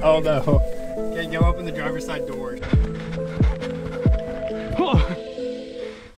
Oh no. Okay, go open the driver's side door.